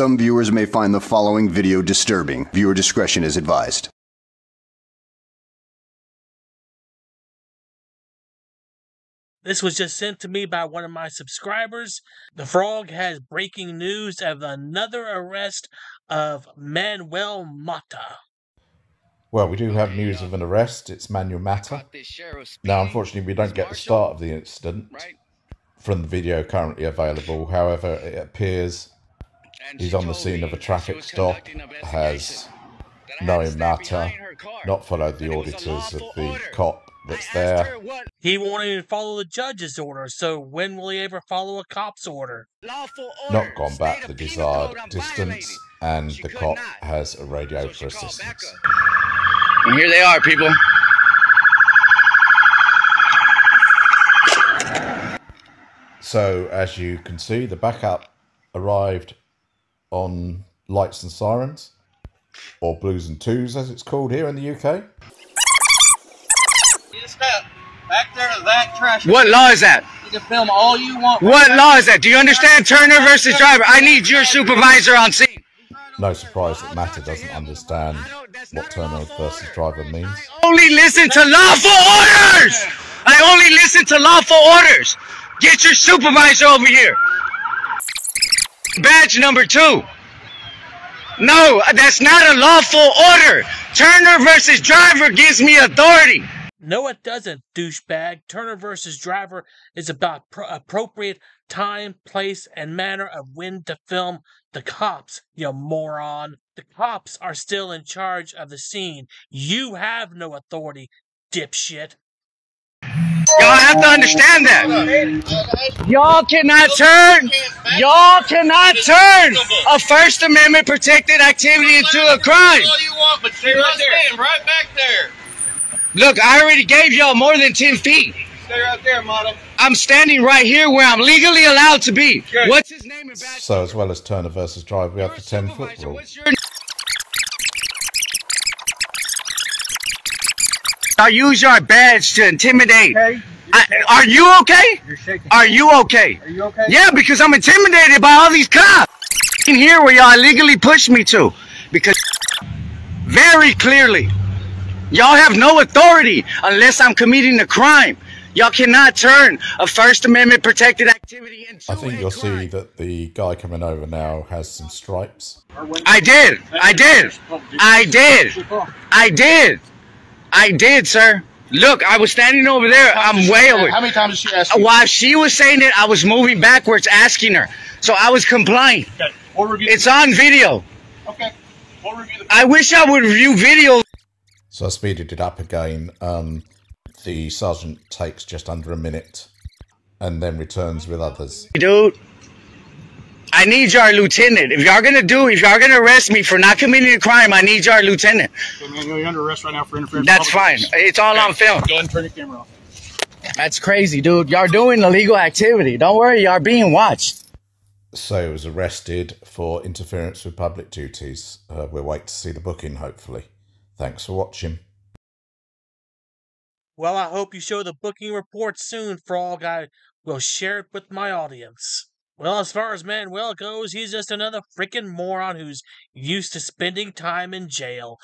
some viewers may find the following video disturbing. Viewer discretion is advised. This was just sent to me by one of my subscribers. The Frog has breaking news of another arrest of Manuel Mata. Well, we do have news of an arrest. It's Manuel Mata. Now, unfortunately, we don't get the start of the incident from the video currently available. However, it appears he's on the scene of a traffic stop, has knowing Mata, not followed the orders of the cop that's there. He won't even follow the judge's order, so when will he ever follow a cop's order? Not gone back the desired distance, and the cop has a radio for assistance. And here they are, people. So, as you can see, the backup arrived on lights and sirens, or blues and twos as it's called here in the UK. Back there to that trash. What law is that? You can film all you want. What law is that? Do you understand Turner versus Driver? I need your supervisor on scene. No surprise that Mata doesn't understand what Turner versus Driver means. Only listen to lawful orders. I only listen to lawful orders. Get your supervisor over here. Badge number two. No, that's not a lawful order. Turner versus Driver gives me authority. No, it doesn't, douchebag. Turner versus Driver is about pro- appropriate time, place, and manner of when to film the cops, you moron. The cops are still in charge of the scene. You have no authority, dipshit. Y'all have to understand that. Y'all cannot turn. Y'all cannot turn a First Amendment protected activity into a crime. All you want, but stay right there. Right back there. Look, I already gave y'all more than 10 feet. Stay right there, model. I'm standing right here where I'm legally allowed to be. What's his name? So, as well as Turner versus Drive, we have the 10 foot Supervisor, rule. what's your I use your badge to intimidate. Okay. I, are you okay? You're shaking. Are you okay? Are you okay? Yeah, because I'm intimidated by all these cops. In here where y'all illegally pushed me to. Because very clearly, y'all have no authority unless I'm committing a crime. Y'all cannot turn a First Amendment protected activity into I think a you'll crime. see that the guy coming over now has some stripes. I did. I did. I did. I did. I did, sir. Look, I was standing over there. I'm way over. How many times did she ask you? While she was saying it, I was moving backwards asking her. So I was complying. Okay. We'll review. It's on video. okay. We'll review the. I wish I would review video. So I speeded it up again. Um, the sergeant takes just under a minute and then returns with others. Dude, I need your lieutenant. If y'all are gonna do, if y'all gonna arrest me for not committing a crime, I need your lieutenant. Okay, man, you're under arrest right now for interference. That's fine. business. It's all on film. Go ahead and turn your camera off. That's crazy, dude. Y'all doing illegal activity. Don't worry, y'all being watched. So he was arrested for interference with public duties. Uh, we'll wait to see the booking, hopefully. Thanks for watching. Well, I hope you show the booking report soon, Frog. I will share it with my audience. Well, as far as Manuel goes, he's just another freaking moron who's used to spending time in jail.